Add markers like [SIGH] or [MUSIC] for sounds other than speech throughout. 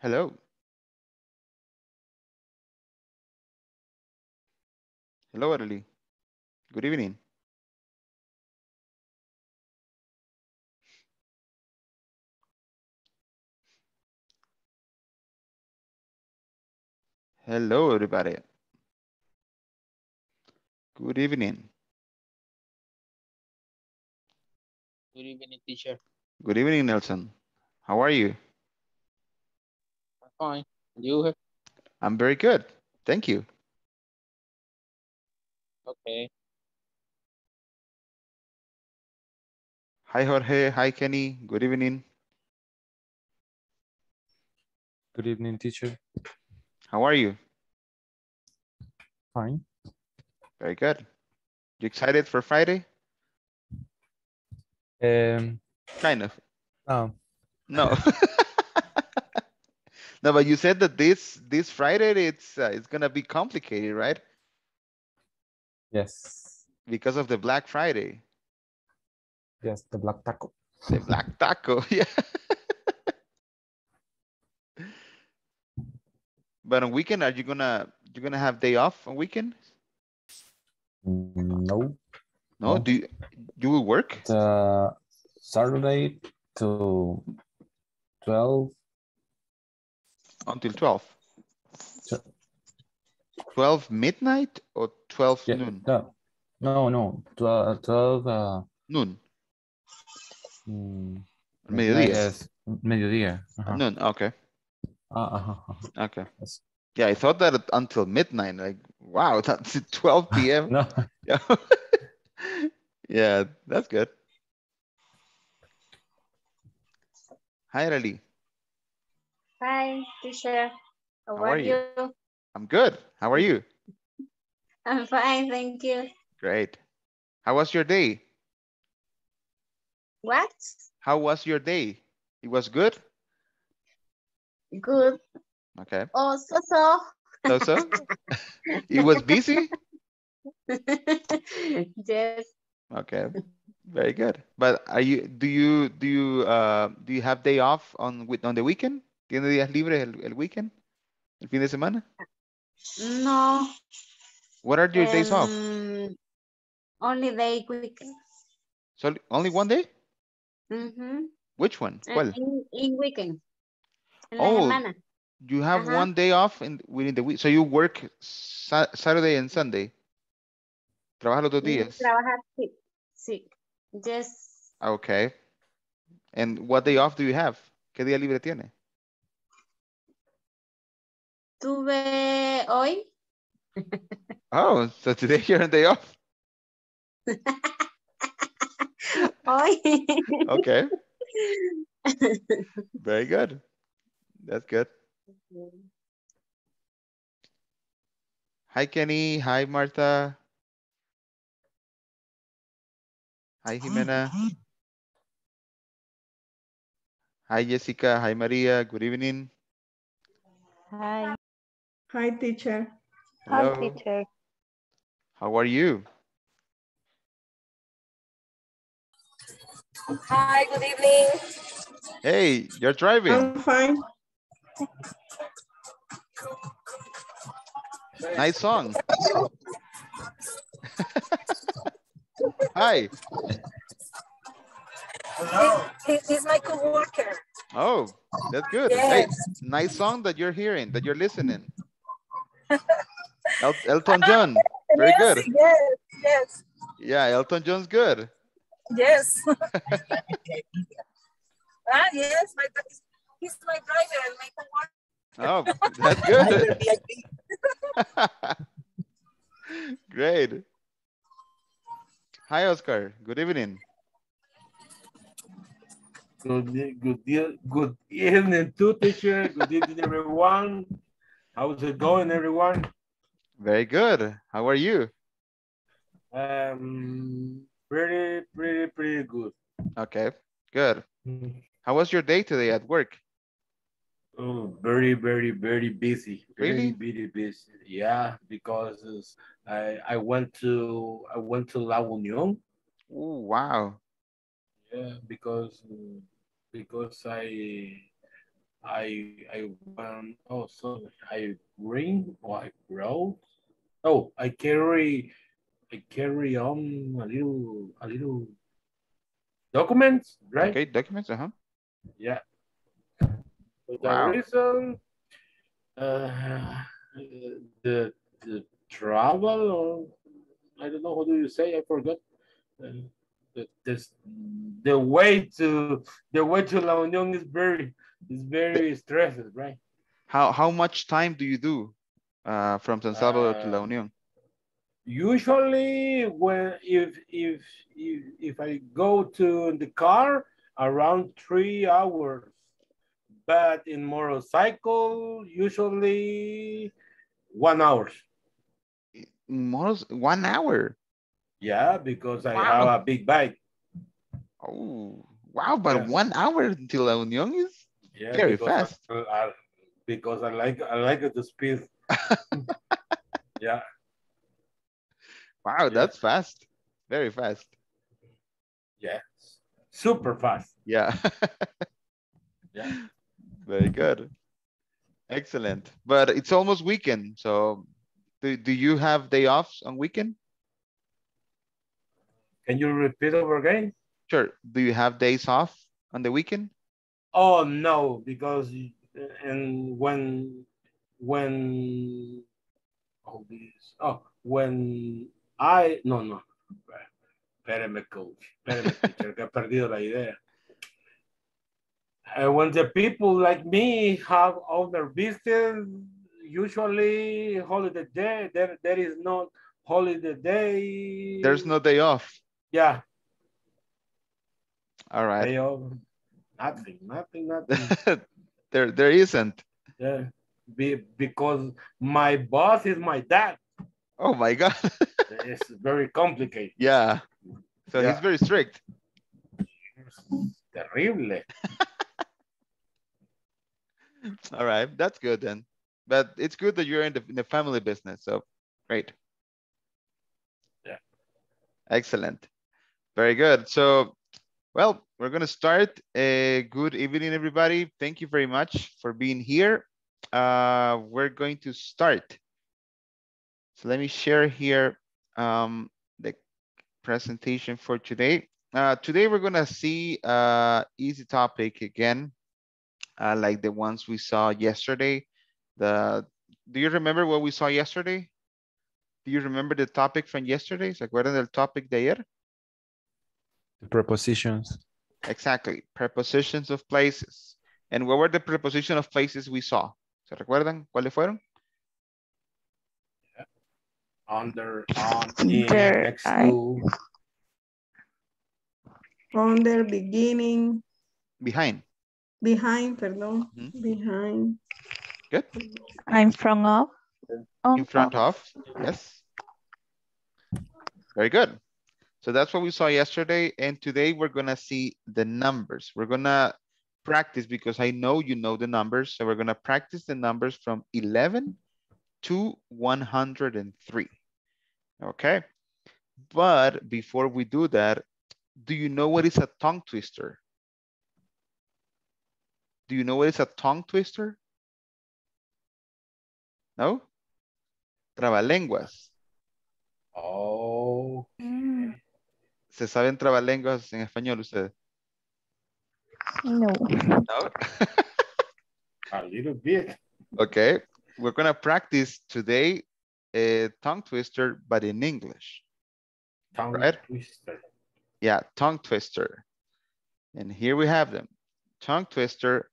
Hello. Hello, Arely. Good evening. Hello, everybody. Good evening. Good evening, teacher. Good evening, Nelson. How are you? I'm fine. You? I'm very good. Thank you. Okay. Hi, Jorge. Hi, Kenny. Good evening. Good evening, teacher. How are you? Fine. Very good. You excited for Friday? Um, Kind of. oh, No. [LAUGHS] no, but you said that this this Friday it's uh, it's gonna be complicated, right? yes. Because of the Black Friday, Yes, the black taco. the Black Taco. [LAUGHS] Yeah. but on weekend, are you gonna you gonna have day off on weekend? Mm, No, No. No. Do you, you will work? the Saturday to 12, until 12 Sure. 12 midnight or 12 yeah, noon no, no, no, 12, 12 uh, noon mm, Mediodía. yes, mediodía. ajá. noon okay Ah, ajá, ajá. okay Yes. yeah i thought that until midnight like wow [LAUGHS] that's 12 [LAUGHS] p.m No, yeah [LAUGHS] yeah that's good hi Rally. Hi, teacher. How, How are, are you? you? i'm good how are you [LAUGHS] I'm fine, thank you. great how was your day What? how was your day it was good Good. okay Oh, so so. so so [LAUGHS] it was busy [LAUGHS] yes. Okay, very good. But are you, do you, do you, uh, do you have day off on, with, on the weekend? ¿Tiene días libres el, el weekend? ¿El fin de semana? No. What are your days off? um, Only day weekend. So only one day? Which one? ¿Cuál? In, in weekend. En la Oh, semana. You have one day off in, within the week, so you work Sa- Saturday and Sunday. Trabajas los dos días. Trabajar, sí. Sí. Yes. Okay. And what day off do you have? ¿Qué día libre tiene? Tuve hoy. Oh, so today you're on day off. [LAUGHS] Hoy. Okay, [LAUGHS] very good. That's good. Hi, Kenny. Hi, Martha. Hi, Jimena. Hi, Jessica. Hi, Maria. Good evening. Hi. Hi, teacher. Hello. Hi, teacher. How are you? Hi, good evening. Hey, you're driving. I'm fine. Nice song. [LAUGHS] Hi. He, he's my coworker. Oh, that's good. Hey, nice song that you're hearing, that you're listening. El- Elton John. Very yes, good. Yes, yes, Yeah, Elton John's good. yes. [LAUGHS] ah, yes, my, he's my driver and my coworker. Oh, that's good. [LAUGHS] [LAUGHS] Great. Hi, Oscar. Good evening. Good, good, good evening, too, teacher. Good evening, everyone. How's it going, everyone? Very good. How are you? Um, pretty, pretty, pretty good. Okay, good. How was your day today at work? Oh, very, very, very busy. Really? Very, very busy. Yeah, because I I went to I went to La Union. Oh, wow. Yeah, because because I I I went oh so I bring or I wrote. Oh, I carry I carry on a little a little documents, right? Okay, documents, uh-huh. Yeah. For Wow. reason, uh, the the travel or I don't know how do you say I forgot. Uh, the, the way to the way to La Union is very is very stressed, right? How how much time do you do uh, from San Salvador to La Uh, Union? Usually, when if if if if I go to the car, around three hours, but in motorcycle, usually one hour. More one hour. Yeah, because I Wow. have a big bike. Oh, wow! But Yes. one hour until La Union is Yeah, Very because fast. I, I- because I like I like the speed. [LAUGHS] yeah, wow. Yeah. That's fast. Very fast. yeah, super fast. Yeah. [LAUGHS] Yeah. Very good. Excellent. But it's almost weekend. So do, do you have day offs on weekend? Can you repeat over again? Sure. Do you have days off on the weekend? Oh no, because and when when oh this oh when I no no espérame coach espérame [LAUGHS] teacher que he perdido la idea. Uh, when the people like me have all their business, usually holiday day there there is no holiday day. There's no day off. Yeah All right. day off. Nothing, nothing, nothing. [LAUGHS] there, there isn't. Yeah, be, because my boss is my dad. Oh my God. [LAUGHS] It's very complicated. yeah. So Yeah. he's very strict. Terrible. [LAUGHS] All right. That's good then. But it's good that you're in the, in the family business. So great. Yeah. Excellent. Very good. So, well, we're going to start. A good evening, everybody. Thank you very much for being here. Uh, we're going to start. So let me share here um, the presentation for today. Uh, today, we're going to see uh, easy topic again, uh, like the ones we saw yesterday. The Do you remember what we saw yesterday? Do you remember the topic from yesterday? ¿Se acuerdan del topic de ayer? Prepositions. Exactly, prepositions of places. And what were the preposition of places we saw? ¿Se recuerdan cuáles fueron? Under, on, in, There, next I- to. Under, beginning, Behind. behind, perdón, Mhm. behind. Good. I'm from of. In front of, yes. Very good. So that's what we saw yesterday. And today we're gonna see the numbers. We're gonna practice because I know you know the numbers. So we're gonna practice the numbers from 11 to 103. Okay. But before we do that, do you know what is a tongue twister? Do you know what is a tongue twister? No? Trabalenguas. Oh, mm. ¿Se saben trabalenguas en español ustedes? No. No. [LAUGHS] a little bit. okay. We're gonna practice today a tongue twister, but in English. Tongue Right. twister. Yeah, tongue twister. And here we have them. Tongue twister.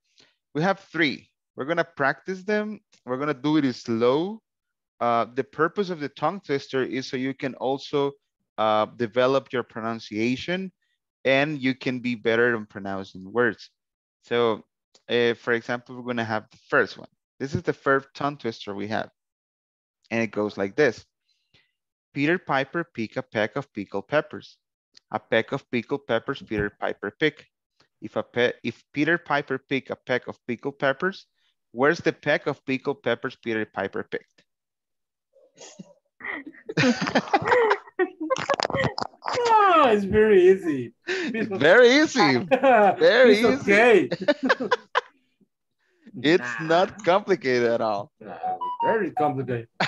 We have three. We're gonna practice them. We're gonna do it slow. Uh, the purpose of the tongue twister is so you can also uh, develop your pronunciation and you can be better in pronouncing words. So uh, for example, we're gonna have the first one. This is the first tongue twister we have. And it goes like this. Peter Piper pick a peck of pickled peppers. A peck of pickled peppers Peter Piper pick. If a pe if Peter Piper pick a peck of pickled peppers, where's the peck of pickled peppers Peter Piper picked? [LAUGHS] Ah, it's very easy. It's Very easy. [LAUGHS] Very [LAUGHS] it's okay. It's not complicated at all. Nah, very complicated. [LAUGHS]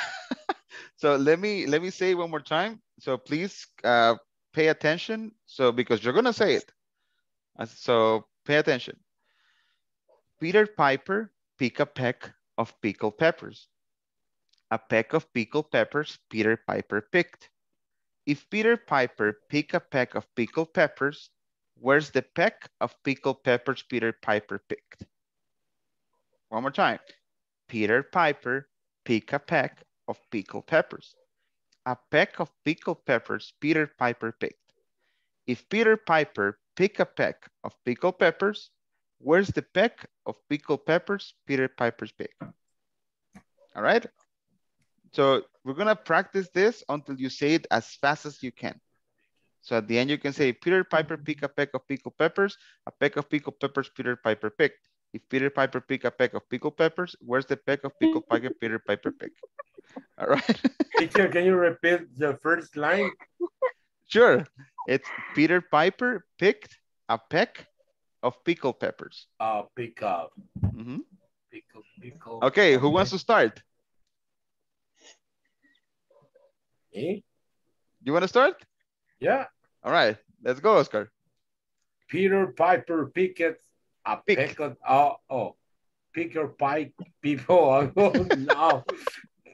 So let me let me say it one more time. So please uh, pay attention. So because you're gonna say it. Uh, So pay attention. Peter Piper pick a peck of pickled peppers. A peck of pickled peppers Peter Piper picked. If Peter Piper pick a peck of pickled peppers, where's the peck of pickled peppers Peter Piper picked? One more time. Peter Piper pick a peck of pickled peppers. A peck of pickled peppers Peter Piper picked. If Peter Piper pick a peck of pickled peppers, where's the peck of pickled peppers Peter Piper's picked? All right. So we're gonna practice this until you say it as fast as you can. So at the end you can say Peter Piper picked a peck of pickled peppers, a peck of pickled peppers Peter Piper picked. If Peter Piper picked a peck of pickled peppers, where's the peck of pickled peppers Peter Piper picked? [LAUGHS] All right. Teacher, can you repeat the first line? Sure. It's Peter Piper picked a peck of pickled peppers. Uh, pick up. Mhm. Pickle, pickle. Okay, who wants to start? Me? You want to start? Yeah. All right, let's go, Oscar. Peter Piper picked a Pick. oh, oh, Peter Pipe people. Oh, [LAUGHS] no.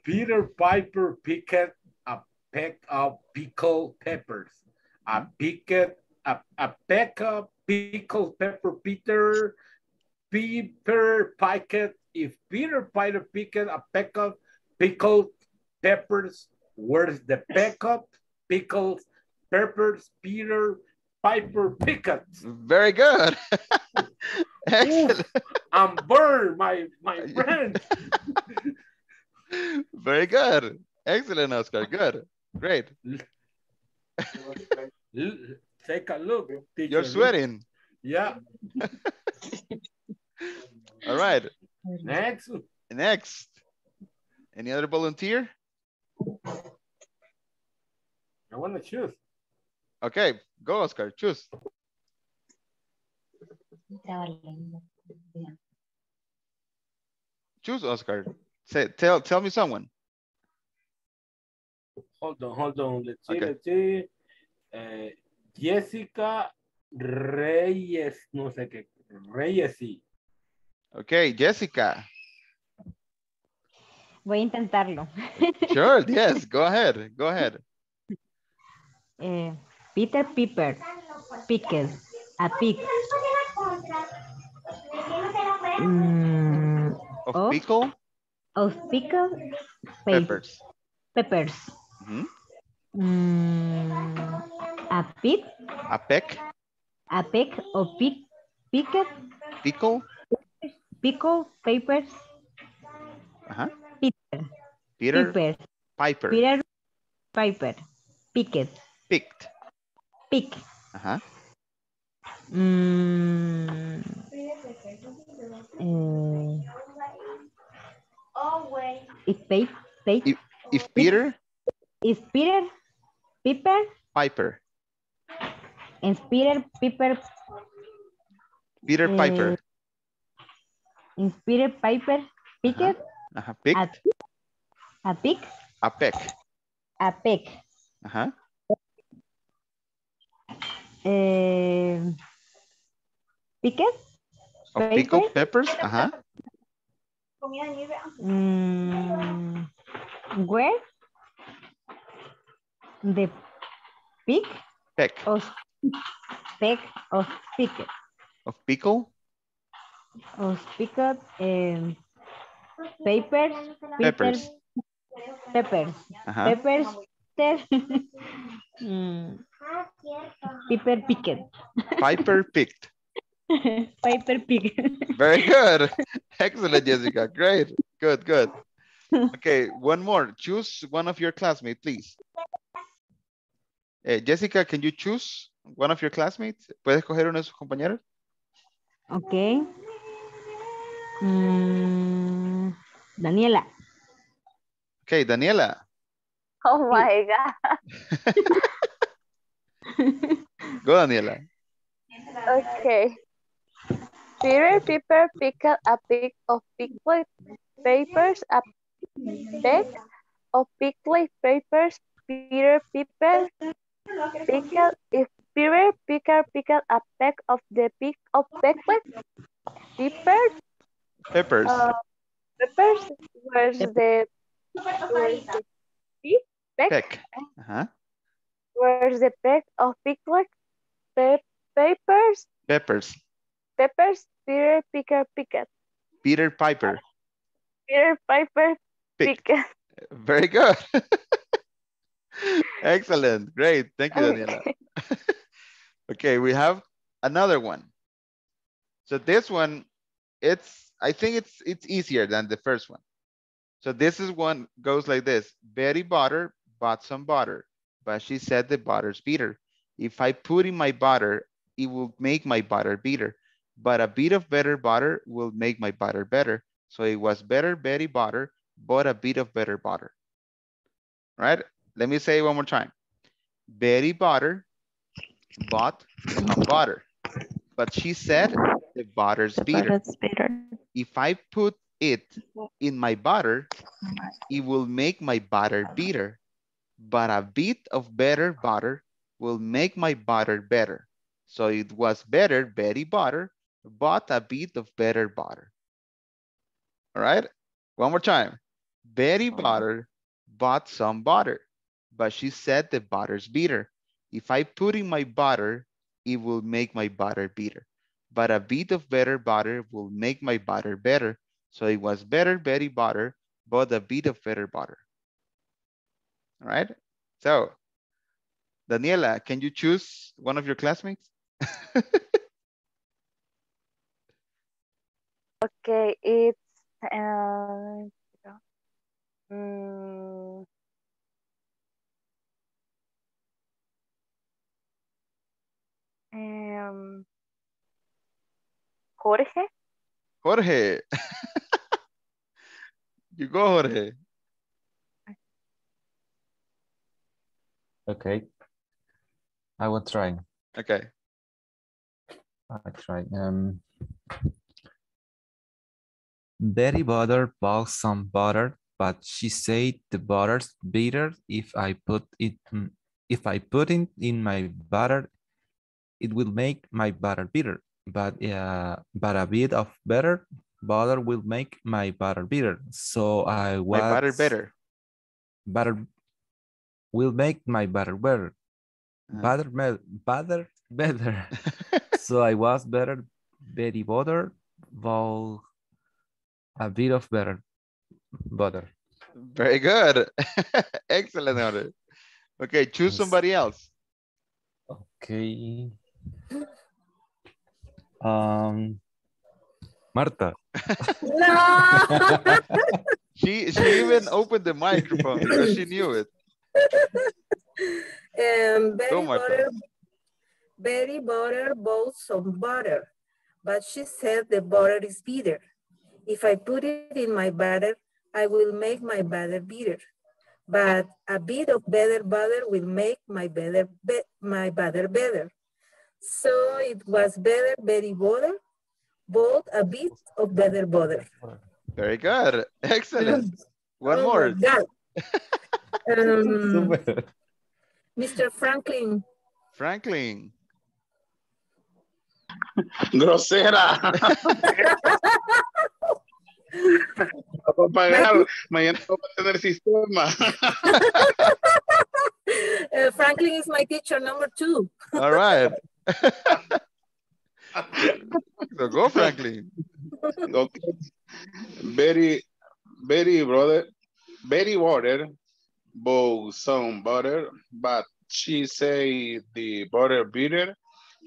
Peter Piper picked a peck of pickled peppers. A mm-hmm. picked a, a peck of pickled pepper Peter Peter picked if Peter Piper picked a peck of pickled peppers, where's the peck of pickled peppers Peter Piper picked? Very good. [LAUGHS] Excellent. I'm burned, my my [LAUGHS] friend. Very good. Excellent, Oscar. Good. Great. [LAUGHS] Take a look. You're sweating. Yeah. All right. Next. Next. Any other volunteer? I want to choose. Okay, go, Oscar. Choose. Choose, Oscar. Say, tell, tell me someone. Hold on, hold on. Let's see, Okay. let's see. Eh, Jessica Reyes, no sé qué. Reyes, sí. Okay, Jessica. Voy a intentarlo. Sure, [LAUGHS] yes, go ahead. Go ahead. Eh, Peter Piper picked a pig. Mm, Of Of pickle of pickled pe- peppers. peppers. Mhm. Mm, a pig, A peck, a peck of pig, picked pickle. pickled peppers. Uh-huh. Peter, Peter Piper, Piper. Peter Piper, picked, Picked. pick. Uh-huh. Mm, eh, is, pa- pa- If, if Peter is Peter Piper Piper. is Peter Piper Peter Eh, Piper. is Peter Piper picked Uh-huh. A, Picked. a pick A peck. a peck Uh-huh. eh, picked Of Paper? pickled peppers. Uh-huh. mm, where the pick Peck. of peck of picked Of pickle of picked um, papers peppers. peppers Uh-huh. peppers mm, Piper picked Piper picked. Piper picked Very good. Excellent, Jessica. Great. Good, good. Okay, one more. Choose one of your classmates, please. Eh, Jessica, can you choose one of your classmates? ¿Puedes coger uno de sus compañeros? Ok. Mm, Daniela. Okay, Daniela. Oh my God. [LAUGHS] Go, Daniela. Okay. Peter Piper picked a pick of pickled papers, a peck of pickled papers. Peter Piper pickled if Peter Picker pickled a peck of the pick of pickled peppers. Peppers. Uh, peppers. Where's the where's the peck? Peck. Uh-huh. Where's the peck of pickled pe papers? Peppers. Peppers. Peter Picker picked. Peter Piper. Peter Piper Pick. picked. Very good. [LAUGHS] Excellent. Great. Thank you, Daniela. Okay. [LAUGHS] Okay, we have another one. So this one, it's, I think it's, it's easier than the first one. So this is one goes like this. Betty butter bought some butter, but she said the butter's bitter. If I put in my butter, it will make my butter bitter, but a bit of better butter will make my butter better. So it was better Betty butter, but a bit of better butter. Right? Let me say one more time. Betty butter bought some butter, but she said the butter's bitter. If I put it in my butter, it will make my butter bitter, but a bit of better butter will make my butter better. So it was better Betty butter, but a bit of better butter. All right, one more time. Betty butter bought some butter, but she said the butter's bitter. If I put in my butter, it will make my butter bitter. But a bit of better butter will make my butter better. So it was better Betty butter, but a bit of better butter. All right. So, Daniela, can you choose one of your classmates? [LAUGHS] Okay, it's uh, mm, um, Jorge. Jorge. [LAUGHS] you go, Jorge. Okay. I will try. Okay. I try. Um, Betty butter bought some butter, but she said the butter's bitter. If I put it, if I put it in my butter, it will make my butter bitter. But uh, but a bit of better butter will make my butter bitter. So I was My butter better. Butter will make my butter better. Uh-huh. Butter, me- butter better. [LAUGHS] so I was better, Betty butter, but a bit of better butter. Very good. [LAUGHS] Excellent, Jorge. Okay, choose Yes. somebody else. Okay. Um, Marta. No. [LAUGHS] She she even opened the microphone because she knew it. And Betty Go, Martha. Butter, Betty Butter bought some butter, but she said the butter is bitter. If I put it in my butter, I will make my butter bitter. But a bit of better butter will make my better be- my butter better. So it was better Betty Butter, both a bit of better butter. Very good. Excellent. [LAUGHS] One Oh more. Um, [LAUGHS] Mr. Franklin, Franklin. [LAUGHS] Grosera. Va a pagar. Mañana no va a tener sistema. uh, Franklin is my teacher number two. All right. [LAUGHS] so go, Franklin. Okay. Very, very brother, very water, bought some butter, but she say the butter bitter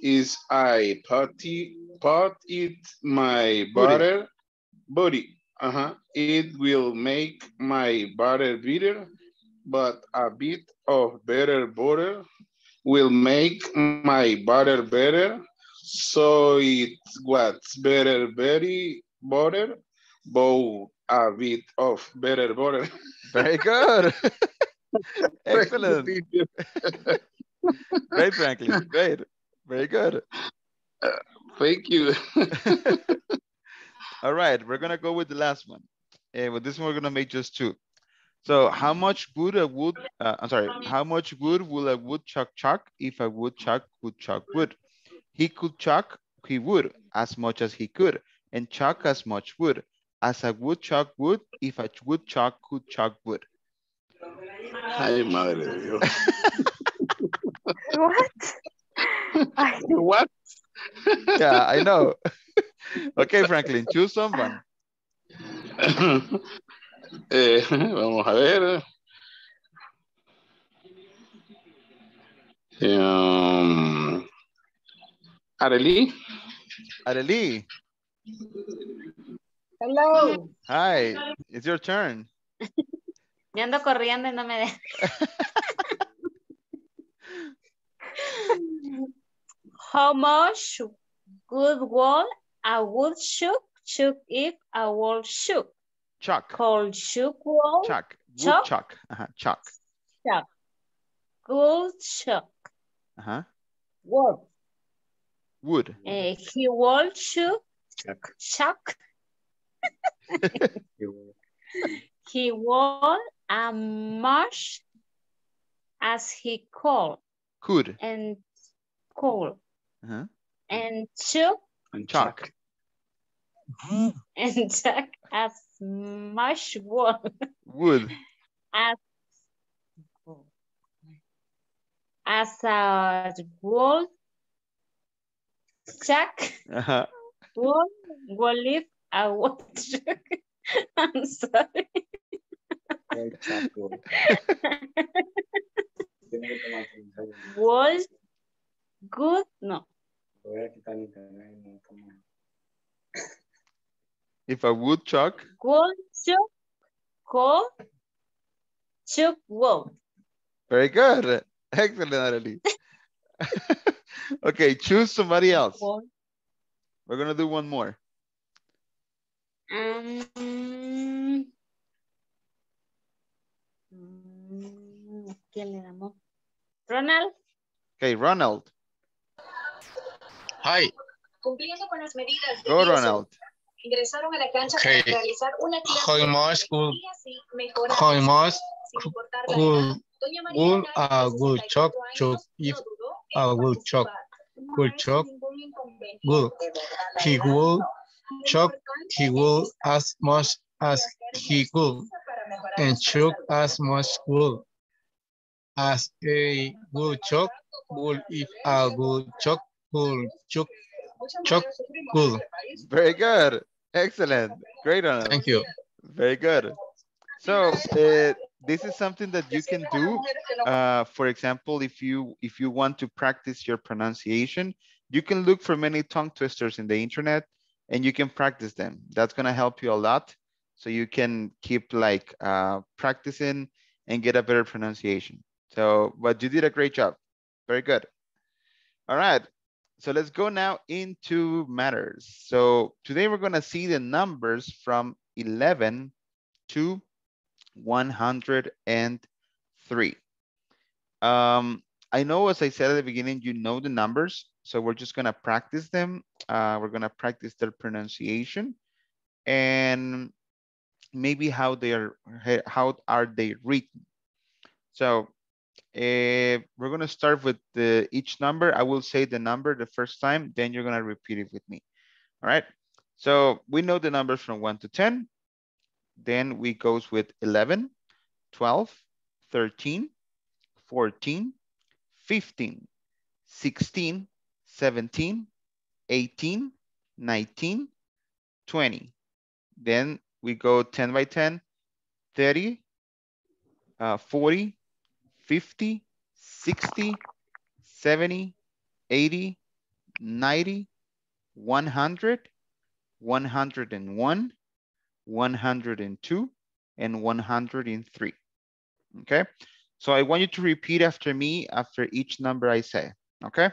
is I putty put it my butter body. Uh-huh. It will make my butter bitter, but a bit of better butter will make my butter better. So it's what's better, very butter, but a bit of better butter. Very [LAUGHS] good. Excellent. Great, Franklin. Great. Very good. Uh, thank you. [LAUGHS] [LAUGHS] All right, we're gonna go with the last one. And with this one, we're gonna make just two. So how much would a wood, uh, I'm sorry, how much wood will a woodchuck chuck if a woodchuck would chuck wood? He could chuck, he would, as much as he could, and chuck as much wood, as a woodchuck would if a woodchuck could chuck wood. Ay, madre de Dios. What? I, What? Yeah, I know. [LAUGHS] okay, Franklin, choose someone. [LAUGHS] Eh, [LAUGHS] vamos a ver. Um, Arely, Arely, Hello. hi, it's your turn. [LAUGHS] Me ando corriendo y no me deja. How much good wall a wood shook shook if a wall shook? Chuck, Cold shook wall, chuck, Chuck? woodchuck, uh-huh, chuck, chuck. Good shook uh-huh, Wood. wood, Eh, he wall shook chuck. chuck. [LAUGHS] He wall a marsh as he called. Could, and called. Uh-huh, and shook chuck, [LAUGHS] and chuck as much wall wood, as as a wall chuck uh-huh, wall will leave a wall [LAUGHS] chuck. I'm sorry. Was good? No. If a woodchuck, Good chuck call chuck wall. very good, excellent, Arely. [LAUGHS] okay, choose somebody else. Wall. We're gonna do one more. Um, ¿Quién le damos? Ronald. Okay, Ronald, Hi. Cumpliendo con las medidas go Ronald. Ingresaron a la cancha Okay. para realizar una How much would, y así mejorar how much sin importar la would, edad. Doña María would Clara, a de would 64 chuck años, chuck if no dudó en a would chuck participar. would No hay chuck ningún inconveniente, would de verdad, la he edad would no. chuck Lo he importante would es as much as hacer he could ejercicio para mejorar and nuestra chuck salud. as much wood as a would chuck would if a would chuck would chuck Muchas chuck mujeres sufrimos en would. este país Very good, excellent, great Ronald. Thank you. Very good. So uh, this is something that you can do. Uh, for example, if you if you want to practice your pronunciation, you can look for many tongue twisters in the internet and you can practice them. That's gonna help you a lot. So you can keep like uh, practicing and get a better pronunciation. So, but you did a great job. Very good. All right. So let's go now into matters. So today we're gonna see the numbers from 11 to 103. Um, I know, as I said at the beginning, you know the numbers. So we're just gonna practice them. Uh, we're gonna practice their pronunciation and maybe how they are, how are they written. So uh, we're gonna start with the, each number. I will say the number the first time, then you're gonna repeat it with me. All right. So we know the numbers from one to 10. Then we goes with 11, 12, 13, 14, 15, 16, 17, 18, 19, 20. Then we go 10 by 10, 30, uh, 40, 50, 60, 70, 80, 90, 100, 101, 102, and 103. Okay, so I want you to repeat after me after each number I say. Okay,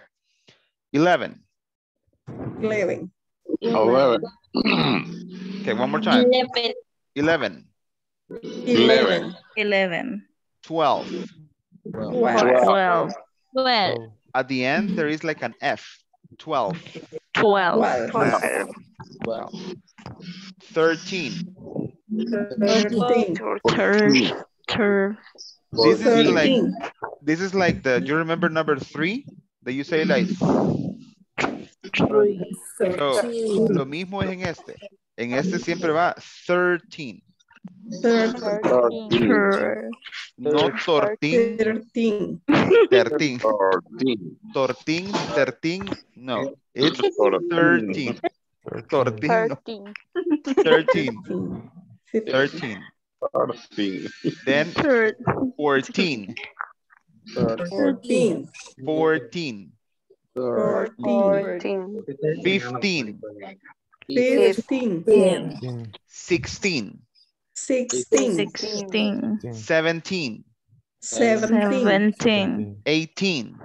11. 11. Eleven. Okay, one more time. 11, 11. 11. 12. Twelve. 12. At the end, there is like an F, 12. Twelve. Well, 13. Thirteen. Third. Third. This is like this is like the do you remember number three that you say like so, Thirteen. lo mismo es en este. En este siempre va 13. Thirteen. Third. No 14, Thirteen. 13. 14. 14, 13. No, it's 13. 13. no, Thirteen. 13. 13. Then 14. Fourteen. 14. Fourteen. 15. Fifteen. 16. Sixteen. Sixteen. 17. Seventeen. 18.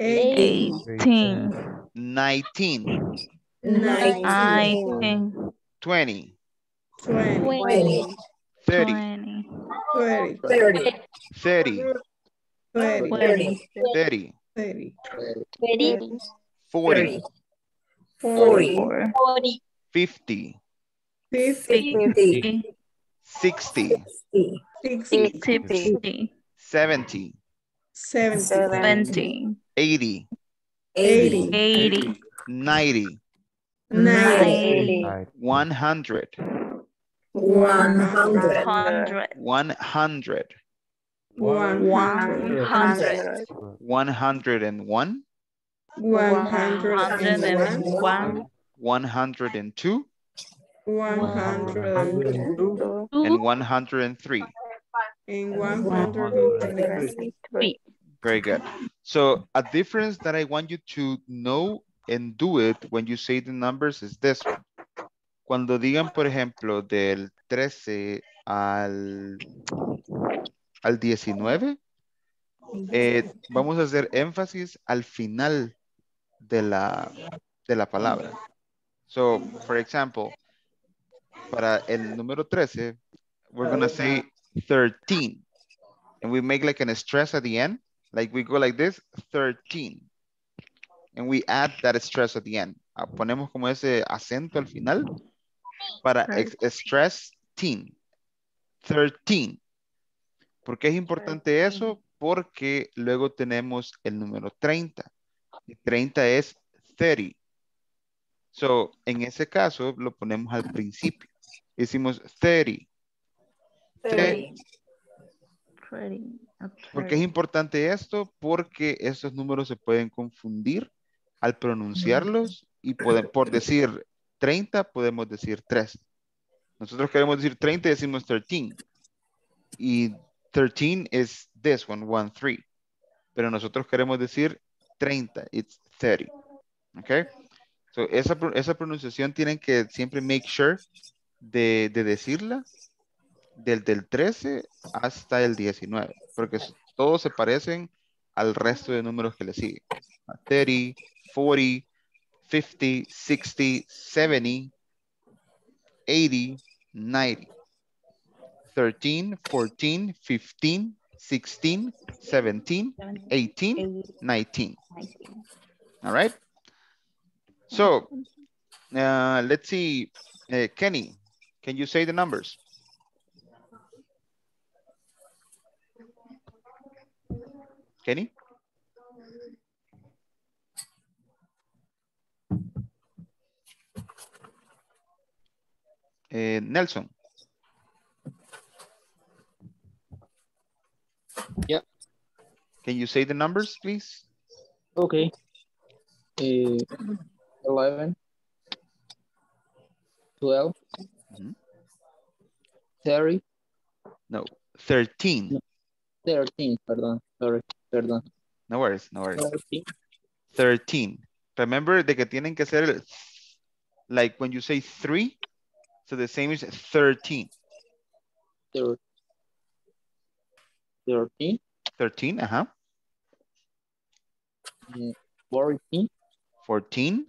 Eighteen. Eighteen. 19. Nineteen. Nineteen. 20. Twenty. 30. Twenty. Thirty. Thirty. 30. Thirty. Twenty. 30. Thirty. Thirty. 40. Forty. Four. Forty. 50. Fifty. 60. 60. 60. 70. 70. 80. 80. 80. 90. 90. 100. 100. 100. 100. 101. 101. 102. 102. One hundred and two. And 103. And one hundred and three. Three. Very good. So a difference that I want you to know and do it when you say the numbers is this one. Cuando digan, por ejemplo, del 13 al, al 19, eh, vamos a hacer énfasis al final de la, de la palabra. So, for example, para el número 13, we're gonna say 13. And we make like an stress at the end. Like we go like this, 13. And we add that stress at the end. Ah, Ponemos como ese acento al final para stress teen. 13. ¿Por qué es importante eso? Porque luego tenemos el número 30. Y 30 es 30. So, en ese caso, lo ponemos al principio. Hicimos 30. Thirty. Thirty. ¿Por qué es importante esto? Porque estos números se pueden confundir al pronunciarlos y pueden, por decir 30, podemos decir 3. Nosotros queremos decir 30 y decimos 13. Y 13 es this one, 1, 3. Pero nosotros queremos decir 30, it's 30. ¿Ok? So, esa, esa pronunciación tienen que siempre make sure de, de decirla del, del 13 hasta el 19, porque todos se parecen al resto de números que le siguen. A 30, 40, 50, 60, 70, 80, 90. 13, 14, 15, 16, 17, 18, 19. All right? So, uh, let's see. Uh, Kenny, can you say the numbers? Kenny? Eh, Nelson. Yeah. Can you say the numbers, please? Okay. Uh, 11, 12, Mhm. 30, No, 13. 13, perdón, sorry, perdón. No worries, no worries. 13, 13. Remember de que tienen que ser like when you say three, so the same is 13. 13, 13, 13, uh-huh. mm, 14, 14,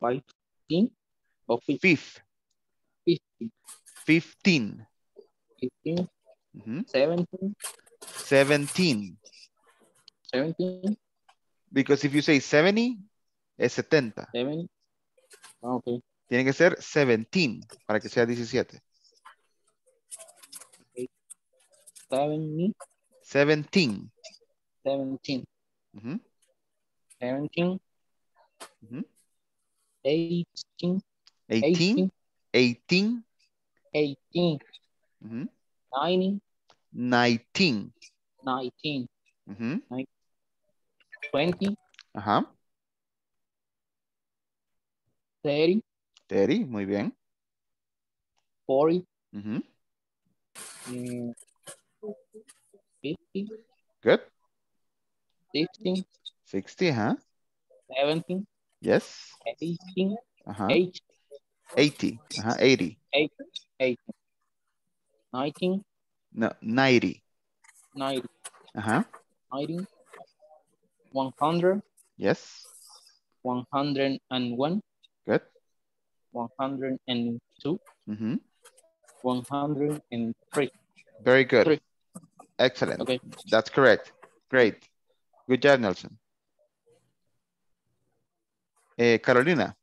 15, or 15, fifth, 15, 15, 15, mhm, 17, 17. 17, Because if you say 70, Es 70. Seven. Ah, Okay. Tiene que ser 17 para que sea 17. Seventy. 17. Seventeen. Ujú, Seventeen. ujú. Eighteen. 18. 18. Eighteen. ujú, Nineteen. 19. Nineteen. ujú, Twenty. Ajá. Thirty. 30. Muy bien. Forty. ujú, mm, Fifty. Good. Sixteen. 60. Ajá. Seventeen. Yes. Eighteen. Ajá. Eight. 80. Ajá. 80. Eight. Eighteen. Nineteen. No, 90. Ninety. Ajá. Ninety. One hundred. Yes. One hundred and one. Good. One hundred and two. ujú. One hundred and three. Very good. Three. Excellent. Okay. That's correct. Great. Good job, Nelson. Eh, Carolina.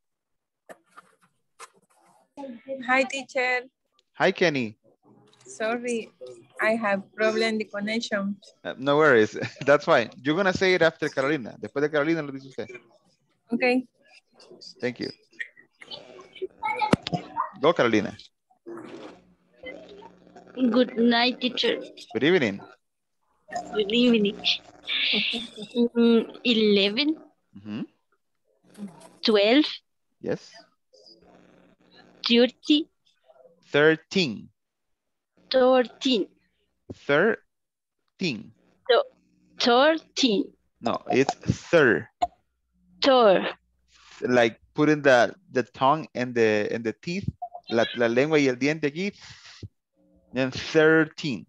Hi, teacher. Hi, Kenny. Sorry, I have problem the connection. Uh, no worries. [LAUGHS] That's fine. You're going to say it after Carolina. Después de Carolina lo dice usted. Okay. Thank you. Go, Carolina. Good night, teacher. Good evening. Good evening. Mm, 11, Mhm. 12, Yes. 30, 13. 13, 13. Th- 13, No, it's third. thir, Like putting the, the tongue and the, and the teeth, la, la lengua y el diente aquí. Then 13.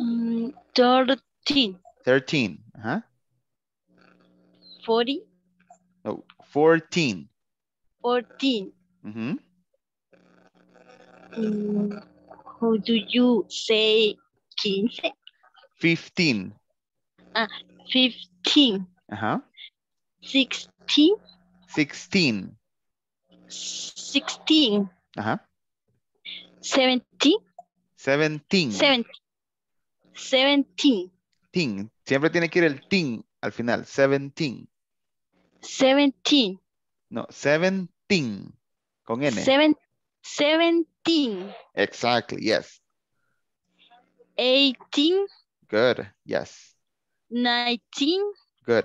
mm, 13, 13. Ajá. 40, No, 14. 14. Mhm. Mm, how do you say 15? 15. Ah, 15. Ajá. 16. 16. 16. Ajá. 17. 17. 17. 17. Teen. Siempre tiene que ir el tin al final. 17. 17. No, 17. Con N. 17. 18. Exactly, yes. 18. Good, yes. 19. Good.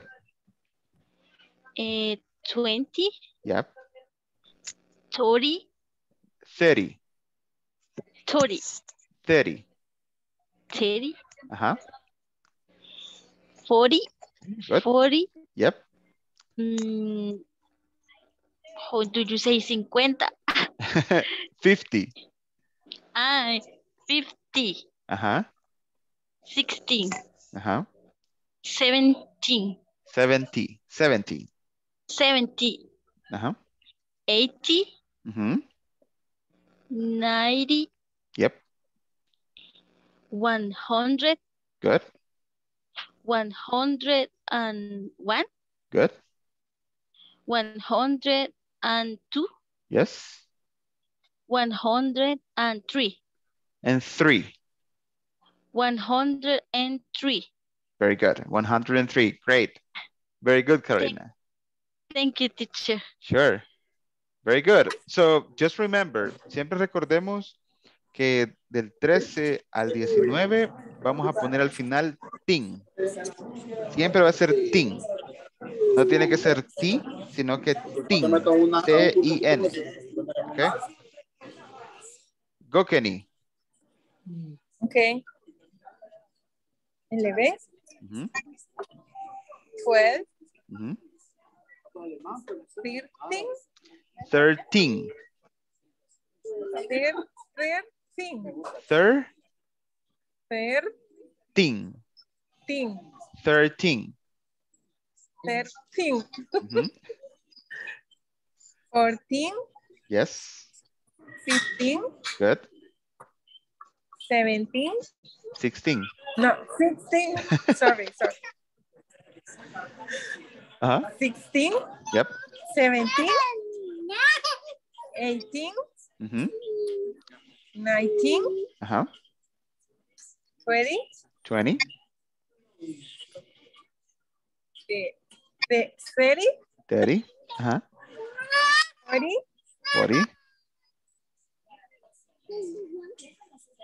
Uh, 20. Yep. 30. 30. 30. 30. 30. Uh-huh. 40. Good. 40. Yep. Mm, how do you say 50? [LAUGHS] 50. Ah, 50, Ajá. 16, Ajá. 17, 70. 70. 70, Ajá. 80, Mhm. 90, Yep. 100, Good. 101, Good. 102, Yes. 103, And three. 103. Very good. 103. Great. Very good, Carolina. Thank you, teacher. Sure. Very good. So just remember, siempre recordemos que del 13 al 19 vamos a poner al final tin. Siempre va a ser tin. No tiene que ser ti, sino que tin. T-I-N. Okay. Go, Kenny. Okay. 11, Mhm, 12, mhm. 13, 13. 13, 13, 13. 13, 13. 13, Mhm. 14, Yes. 15, Good. 17, 16. no, 16, sorry, sorry. Uh-huh. 16, Yep. 17, 18, Mm-hmm. 19, Uh-huh. 20, 20. eh, the 30, 30. Uh-huh. 40, 40.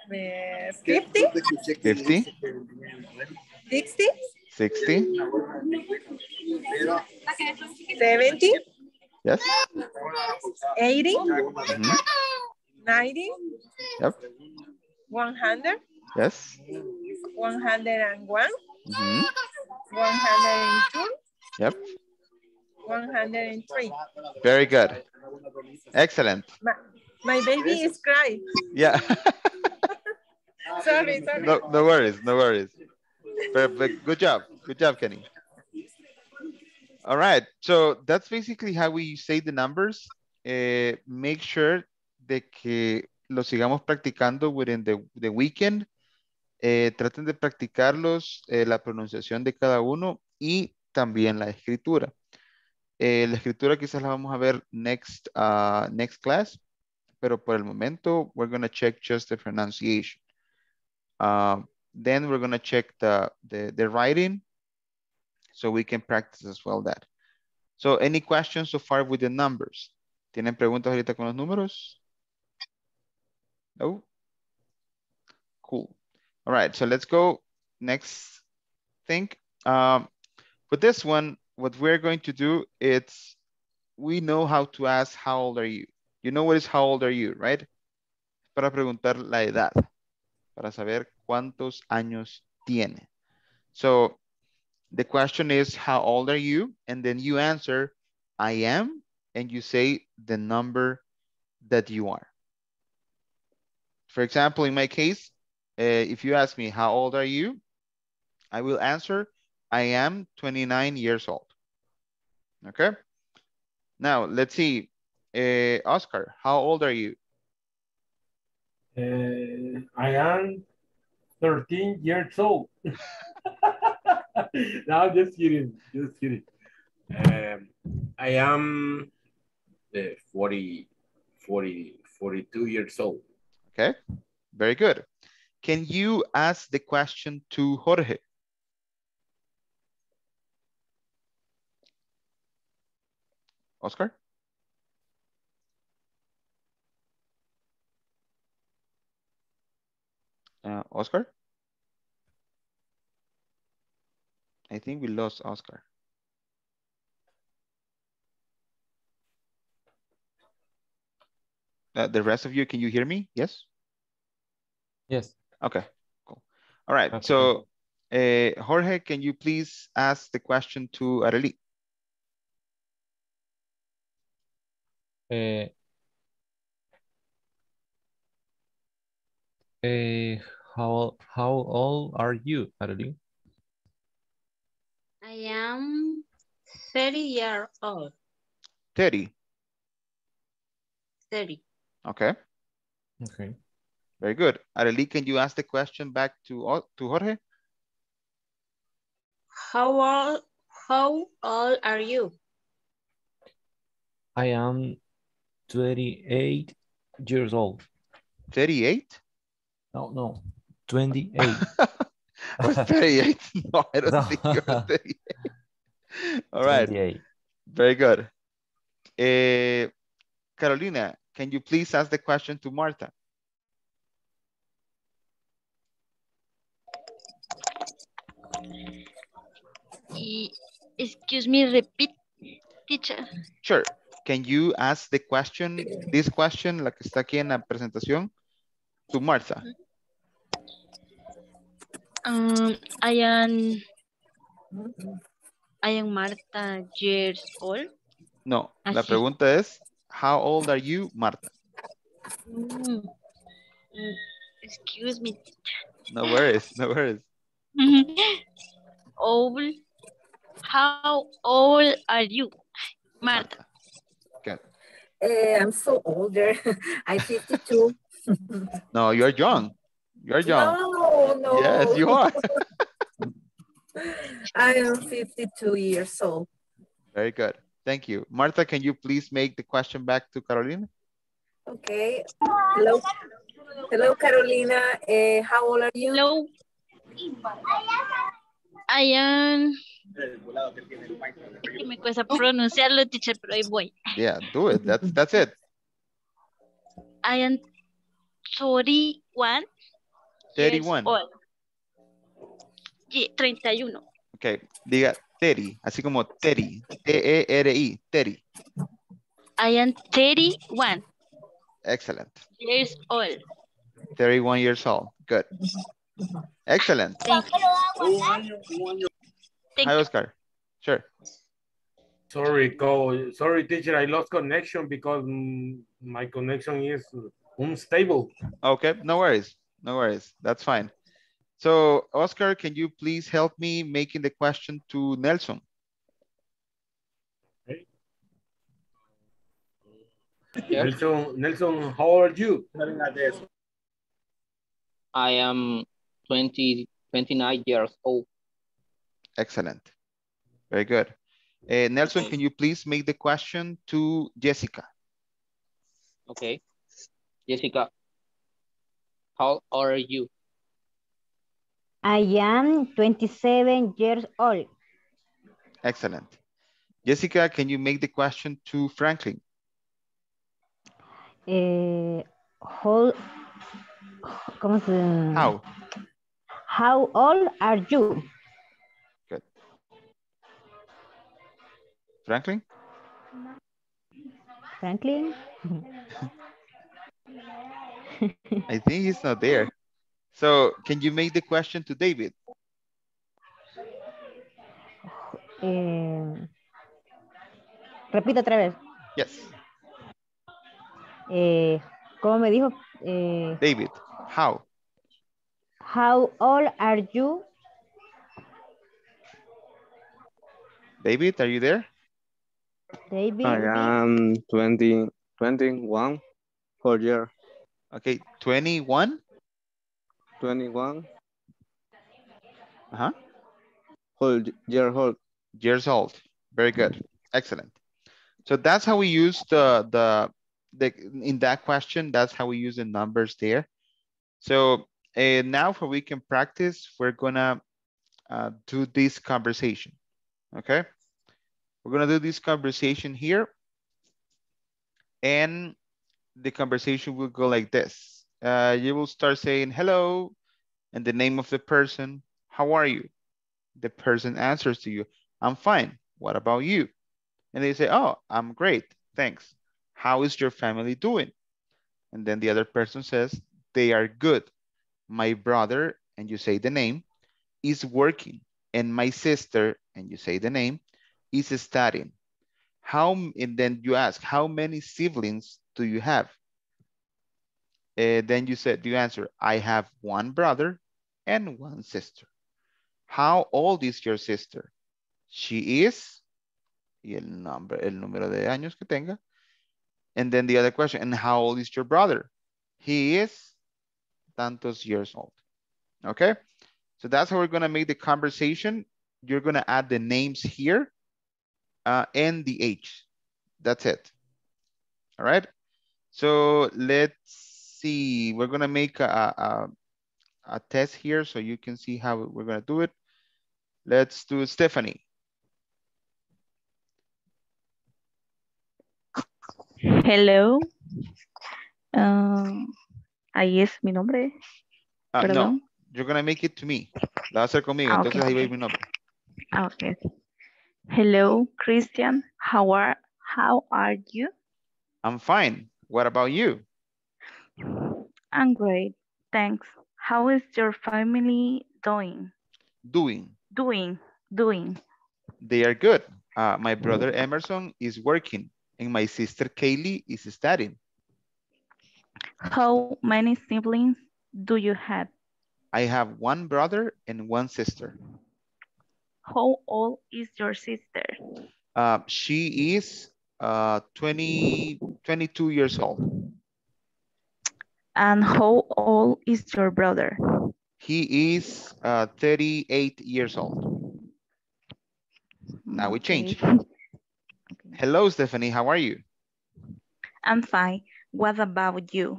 The 50, 50. 60, 60. 70, Yes. 80, Mhm. 90, Yep. 100, Yes. 101, Mhm. 102, Yep. 103. Very good. Excellent. My, my baby is crying. Yeah. [LAUGHS] Sorry, sorry. no, no worries. No worries. Perfect. Good job. Good job, Kenny. All right. So that's basically how we say the numbers. Eh, make sure de que lo sigamos practicando within the, the weekend. Eh, traten de practicarlos, eh, la pronunciación de cada uno y también la escritura. Eh, la escritura quizás la vamos a ver next, uh, next class, pero por el momento we're going to check just the pronunciation. Uh, then we're going to check the, the, the writing so we can practice as well that. So any questions so far with the numbers? ¿Tienen preguntas ahorita con los números? No? Cool. All right, so let's go next thing. Um, for this one, what we're going to do is we know how to ask how old are you? You know what is how old are you, right? Para preguntar la edad, para saber cuántos años tiene. So the question is how old are you? And then you answer I am and you say the number that you are. For example, in my case, uh, if you ask me how old are you? I will answer I am 29 years old. Okay. Now let's see. Uh, Oscar, how old are you? Uh, I am 13 years old. [LAUGHS] no, just kidding. Just kidding. Um, I am uh, 40, 40, 42 years old. Okay, very good. Can you ask the question to Jorge? Oscar? Uh, Oscar? I think we lost Oscar. Uh, the rest of you, can you hear me? Yes? Yes. Okay, cool. All right, so uh, Jorge, can you please ask the question to Arely? Uh, uh, how how old are you, Adeline? I am 30 years old. 30. 30. Okay, Okay. very good. Arely, can you ask the question back to, uh, to Jorge? How old, how old are you? I am 28 years old. 38? No, no, 28. I was 38. No, [LAUGHS] I don't No. think you're 38. All right, 28. very good. Eh, Carolina, can you please ask the question to Martha? Excuse me, repeat, teacher. Sure. Can you ask the question, this question, la que está aquí en la presentación, to Martha? Um, I am, I am Marta years old. No, la pregunta es, how old are you, Marta? Mm, Excuse me. No worries, no worries. [LAUGHS] old. How old are you, Marta? Good. Eh, I'm so older. [LAUGHS] I'm 52. No, you're young. You're young. No, no. Yes, you are. [LAUGHS] I am 52 years old. Very good. Thank you. Martha, can you please make the question back to Carolina? Okay. Hello. Hello, Carolina. Eh, how old are you? Hello. I am... que me cuesta pronunciarlo, teacher, pero ahí voy. Yeah, do it. That's that's it. I am 31 years 31. old. Ye- 31. Okay. Diga Teri, así como Teri. T-E-R-I. Teri. I am 31 Excellent. years old. 31 years old. Good. Excellent. Thank you. Hi. Oscar. Sure. Sorry, co sorry, teacher, I lost connection because my connection is unstable. Okay, no worries. No worries. That's fine. So, Oscar, can you please help me making the question to Nelson? Nelson, Nelson, how old are you? I am 20, 29 years old. Excellent. Very good. Uh, Nelson, can you please make the question to Jessica? Okay. Jessica, how old are you? I am 27 years old. Excellent. Jessica, can you make the question to Franklin? Eh, how, ¿cómo se- How? How old are you? Good. Franklin? Franklin? [LAUGHS] I think he's not there. So can you make the question to David? Eh, repito otra vez. Yes. Eh, ¿Cómo me dijo? Eh, David, how? how old are you? David, are you there? David? I am 20, 21, four year, Okay, 21? 21, Uh-huh. whole year old. Years old. Very good. Excellent. So that's how we use the, the, the, in that question, that's how we use the numbers there. So uh, now for we can practice, we're gonna uh, do this conversation, okay? We're gonna do this conversation here. And the conversation will go like this. Uh, you will start saying hello and the name of the person. How are you? The person answers to you, I'm fine. What about you? And they say, oh, I'm great. Thanks. How is your family doing? And then the other person says, they are good. My brother, and you say the name, is working. And my sister, and you say the name, is studying. How, and then you ask, how many siblings do you have? Uh, then you said, you answer, I have one brother and one sister. How old is your sister? She is, y el nombre, el número de años que tenga. And then the other question, and how old is your brother? He is tantos years old. Okay, so that's how we're gonna make the conversation. You're gonna add the names here uh, and the age. That's it. All right. So let's see. We're gonna make a, a, a test here so you can see how we're gonna do it. Let's do Stephanie. Hello. Um, ahí es mi nombre. Uh, no, you're gonna make it to me. La va a hacer conmigo, Ah, entonces ok. ahí va mi nombre. Ah, Okay. Hello, Christian. How are how are you? I'm fine. What about you? I'm great. Thanks. How is your family doing? Doing. Doing. Doing. They are good. Uh, my brother Emerson is working and my sister Kaylee is studying. How many siblings do you have? I have one brother and one sister. How old is your sister? Uh, she is uh, 20, 22 years old. And how old is your brother? He is uh, 38 years old. Now we change. Hello, Stephanie. How are you? I'm fine. What about you?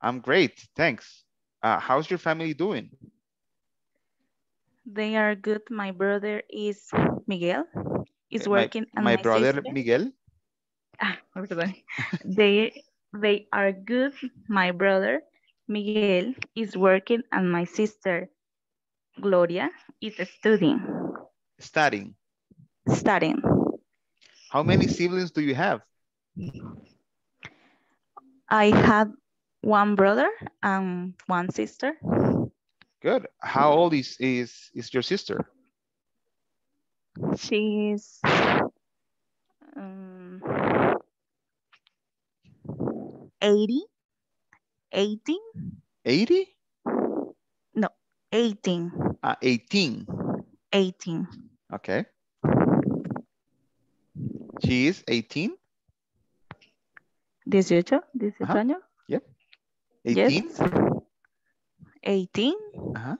I'm great. Thanks. Uh, how's your family doing? They are good. My brother is Miguel. Is Eh, my- working and my my, brother sister. Miguel. Ah, [LAUGHS] they they are good. My brother Miguel is working and my sister Gloria is studying. Studying. Studying. How many siblings do you have? I had one brother and one sister. Good. How old is is is your sister? She's um, 80, 18, 80? no, 18, Uh, 18. 18. Okay. She is 18? 18, 18 Ajá. años. Yep. 18? Yes. 18. Ajá.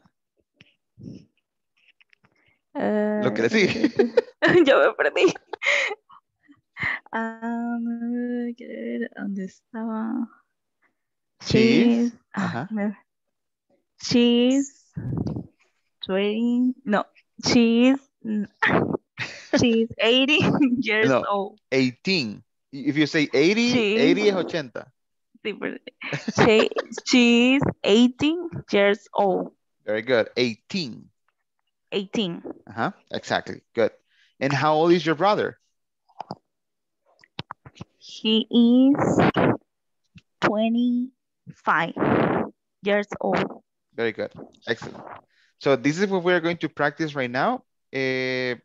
Lo que sigue. [LAUGHS] Yo me perdí. Um, ver ¿Dónde estaba? She's, ah, Ajá. she's 20, no, she's, she's 80 years No. old. 18. If you say 80, Sí. 80 es 80. She, she's 18 years old. Very good. 18. 18. Uh-huh. Exactly. Good. And how old is your brother? He is 25 years old. Very good. Excellent. So this is what we're going to practice right now. Eh,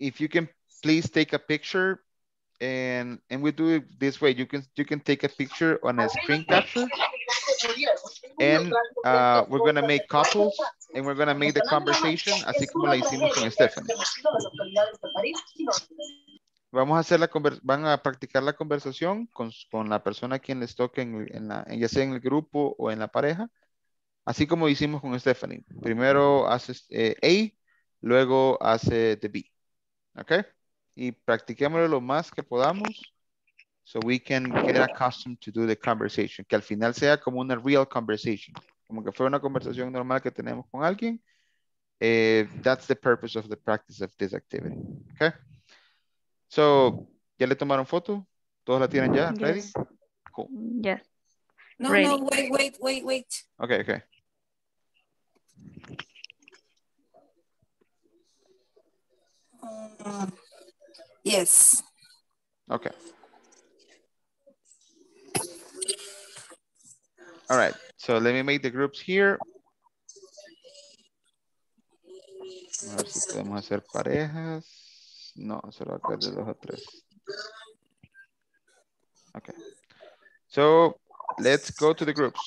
if you can please take a picture and and we do it this way. You can you can take a picture on a screen capture and uh, we're gonna make couples and we're gonna make the conversation así como la hicimos con Stephanie. Vamos a hacer la van a practicar la conversación con, con la persona a quien les toque en, en la, ya sea en el grupo o en la pareja, así como hicimos con Stephanie. Primero haces eh, A, luego hace the B. ¿Ok? Y practiquémoslo lo más que podamos so we can get accustomed to do the conversation. Que al final sea como una real conversation. Como que fue una conversación normal que tenemos con alguien. Eh, that's the purpose of the practice of this activity. ¿Ok? So, ¿ya le tomaron foto? ¿Todos la tienen ya? ¿Ready? Yes. Cool. Yes. No, Ready. no, wait, wait, wait, wait. Okay, okay. Um, yes. Okay. All right, so let me make the groups here. A ver si podemos hacer parejas. No, solo acá de dos a tres. Okay. So let's go to the groups.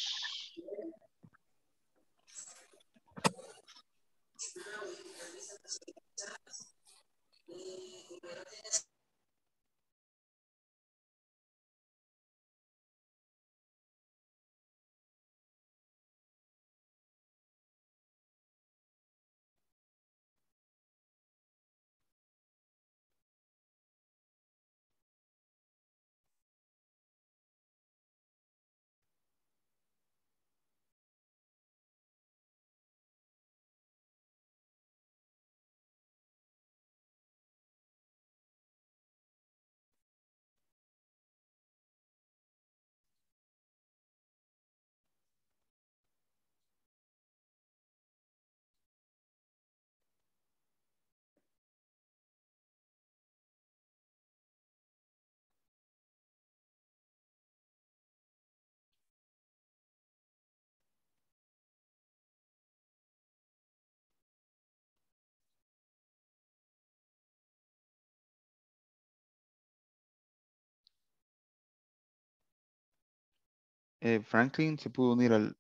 Eh, Franklin se pudo unir al,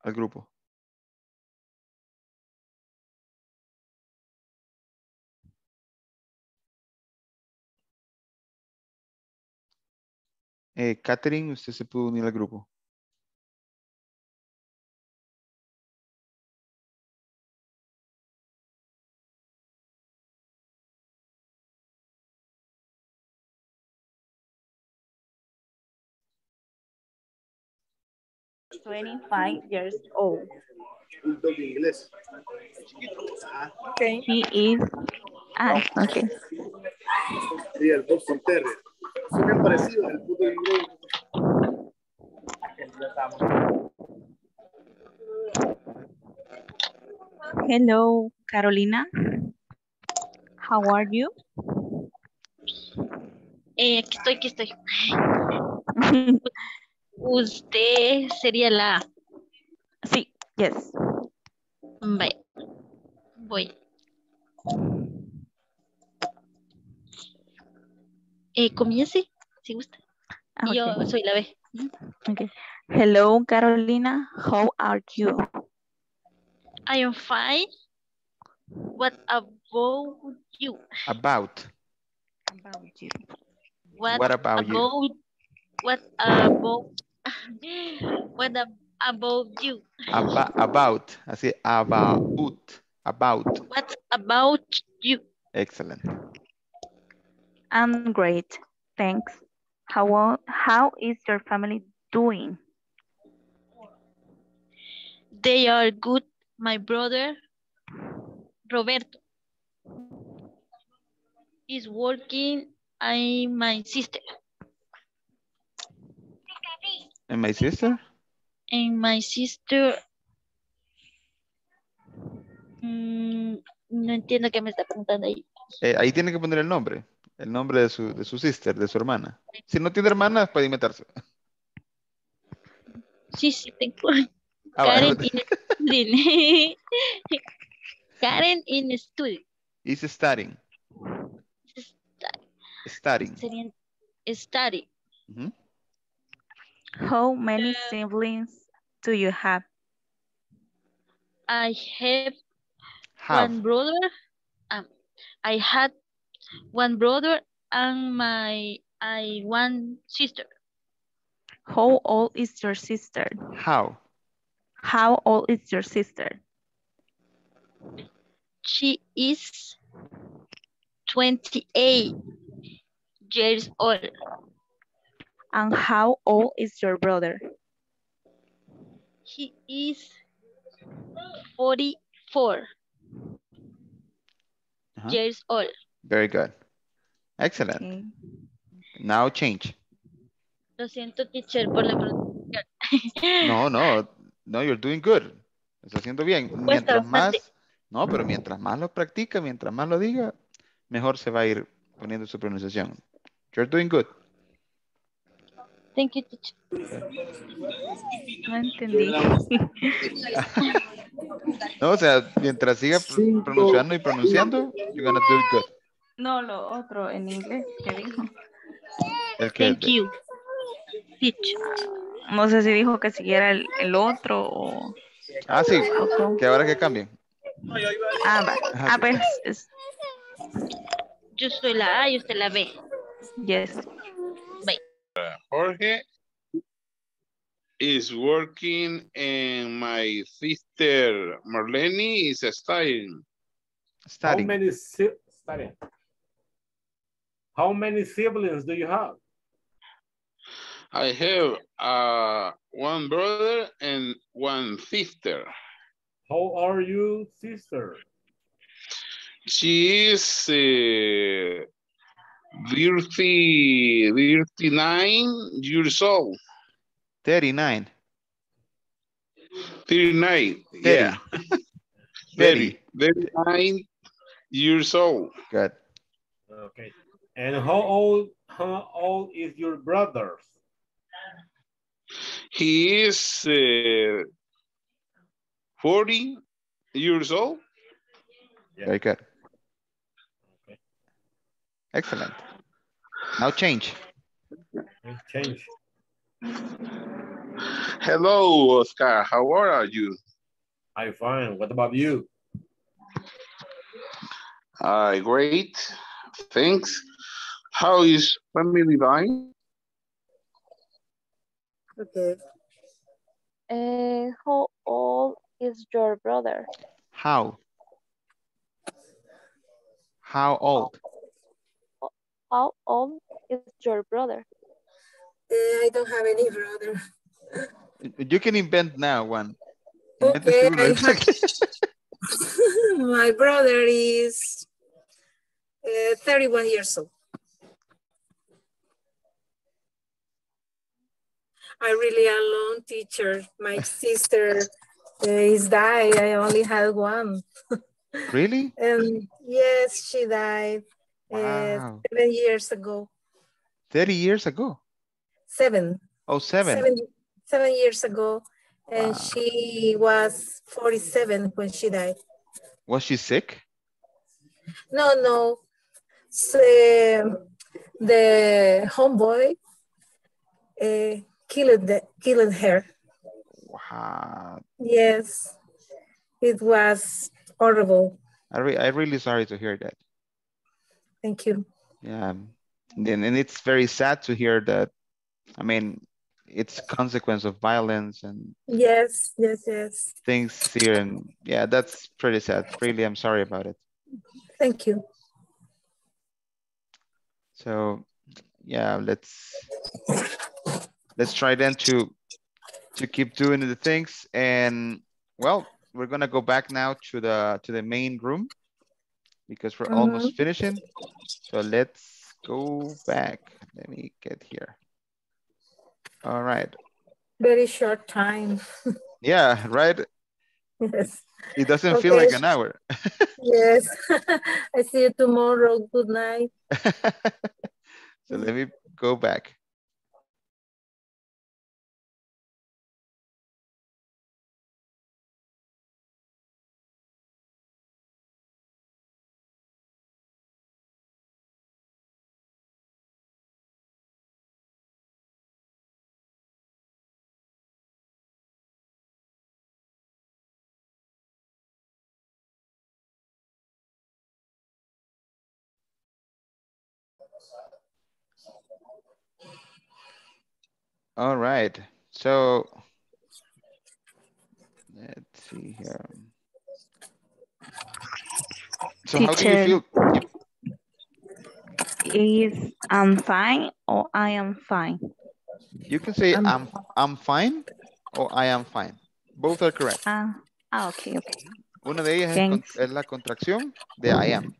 al grupo. Eh, Catherine, usted se pudo unir al grupo. 25 years old. Okay. He is, ah, okay. Sí, el Boston Terrier. Son bien parecidos al Bulldog inglés. Hello, Carolina. How are you? Eh, aquí estoy, aquí estoy. [LAUGHS] Usted sería la. Sí, yes. Vaya. Voy. Eh, comience, si gusta. Ah, Yo okay. soy la B. Okay. Hello, Carolina. How are you? I am fine. What about you? About. About you. What, What about you? What about what about you? Aba- about. Así, about. About. What about you? Excellent. I'm great. Thanks. How, how is your family doing? They are good. My brother Roberto is working. I my sister And my sister? and my sister. Mm, no entiendo qué me está preguntando ahí. Eh, ahí tiene que poner el nombre. El nombre de su, de su sister, de su hermana. Si no tiene hermana, puede inventarse. Sí, sí tengo. Ah, Karen vale. in studying. [LAUGHS] Karen in study. Is studying. Studying. Serían study. Ujú. How many siblings do you have? I have Have. one brother. Um, I had one brother and my I one sister. How old is your sister? How? How old is your sister? She is 28 years old. And how old is your brother? He is 44 Ajá. years old. Very good. Excellent. Okay. Now change. Lo siento, teacher, por la pronunciación. No, no. No, you're doing good. Lo Está haciendo bien. Cuesta Mientras más, no, pero mientras más lo practica, mientras más lo diga, mejor se va a ir poniendo su pronunciación. You're doing good. Thank you, teacher. No entendí. [LAUGHS] No, o sea, mientras siga pr- pronunciando y pronunciando, you're gonna do it good. No, lo otro en inglés que dijo. El que, Thank you, teacher. No sé si dijo que siguiera el, el otro o... Ah, sí, que ahora que cambien. Ah, va. Ah, pues, es- Yo soy la A y usted la B. yes. Bye. Jorge is working and my sister Marlene is studying. Studying. How many si studying. How many siblings do you have? I have uh, one brother and one sister. How are you, sister? She is uh, 30, 39 years old. 39. 39, yeah. [LAUGHS] 30, 39 years old. Good. Okay. And how old how old is your brother? He is uh, 40 years old. Very good. Excellent. Now change. Change. Hello, Oscar. How are you? I'm fine. What about you? Uh, great. Thanks. How is family life? Okay. Uh, how old is your brother? How? How old? How old is your brother? Eh, I don't have any brother. You can invent now one. Invente Okay, uno. I have, [LAUGHS] [LAUGHS] my brother is uh, 31 years old. I really alone teacher. My sister uh, is died. I only had one. Really? [LAUGHS] And yes, she died uh, Wow. seven years ago. 30 years ago. Seven. Oh, seven. Seven, seven years ago. And she was 47 when she died. Was she sick? No, no. So, the homeboy uh, killed, the, killed her. Wow. Yes, it was horrible. I re I'm really sorry to hear that. Thank you. Yeah. And, then- and it's very sad to hear that. I mean, it's consequence of violence and Yes, yes, yes. things here. And yeah, that's pretty sad. Really, I'm sorry about it. Thank you. So yeah, let's let's try then to to keep doing the things. And well, we're gonna go back now to the to the main room because we're almost mm-hmm. finishing. So let's go back. Let me get here. All right. Very short time. [LAUGHS] Yeah, right. yes. It doesn't feel like an hour. [LAUGHS] Yes. [LAUGHS] I see you tomorrow. Good night. So let me go back. All right. So let's see here. So how do you Teacher. feel? Is I'm fine or I am fine? You can say I'm I'm fine or I am fine. Both are correct. Ah, ah okay, okay. Una de ellas es, es la contracción de I am.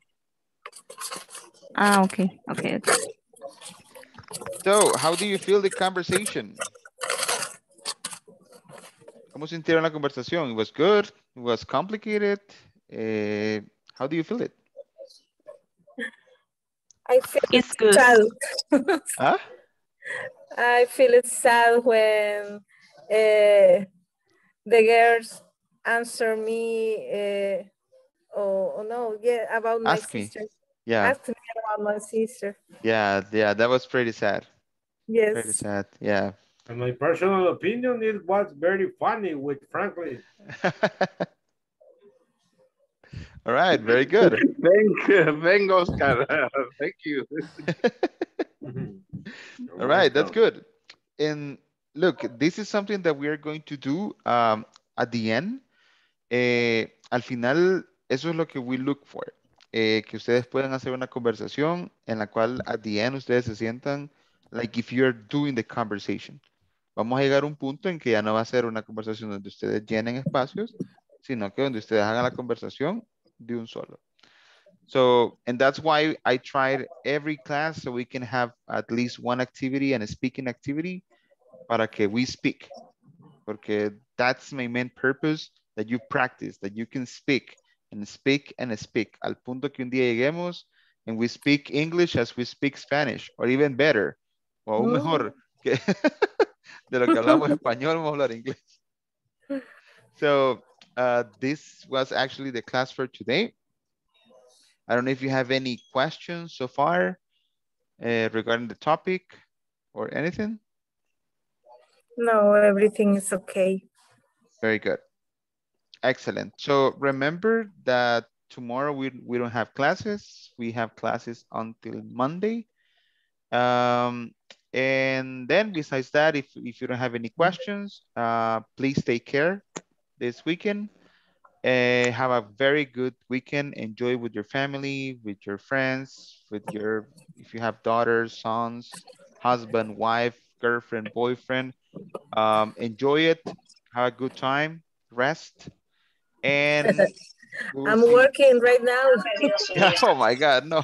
Ah, okay, okay, okay. So, how do you feel the conversation? ¿Cómo sintieron la conversación? It was good. It was complicated. Eh, how do you feel it? I feel It's good. sad. Huh? I feel it sad when uh, the girls answer me. Uh, oh, oh no, yeah, about my Ask me. Sister. Yeah, Ask me about my sister. yeah, yeah. That was pretty sad. Yes. Pretty sad. Yeah. In my personal opinion, it was very funny with Franklin. [LAUGHS] All right. Very good. [LAUGHS] Thank you. Thank Oscar. [LAUGHS] Thank you. All right, that's good. And look, this is something that we are going to do um, at the end. Eh, al final, eso es lo que we look for. Eh, que ustedes puedan hacer una conversación en la cual at the end ustedes se sientan like if you're doing the conversation. Vamos a llegar a un punto en que ya no va a ser una conversación donde ustedes llenen espacios, sino que donde ustedes hagan la conversación de un solo. So, and that's why I tried every class so we can have at least one activity and a speaking activity para que we speak. Porque that's my main purpose, that you practice, that you can speak and speak and speak. Al punto que un día lleguemos and we speak English as we speak Spanish, or even better, o aún mejor, que [LAUGHS] de lo que hablamos español, vamos a hablar inglés. So uh, this was actually the class for today. I don't know if you have any questions so far uh, regarding the topic or anything. No, everything is okay. Very good. Excellent. So remember that tomorrow we, we don't have classes. We have classes until Monday. Um, and then besides that, if, if you don't have any questions, uh, please take care this weekend. Uh, have a very good weekend. Enjoy with your family, with your friends, with your, if you have daughters, sons, husband, wife, girlfriend, boyfriend. Um, enjoy it. Have a good time. Rest. And [LAUGHS] I'm see- working right now. [LAUGHS] Oh my God, no.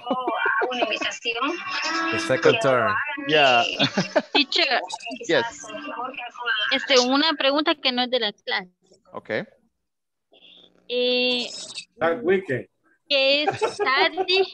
The second turn. Yeah. [LAUGHS] Teacher, yes. este, una pregunta que no es de la clase. Okay. Eh, That weekend. ¿Qué es Saturday?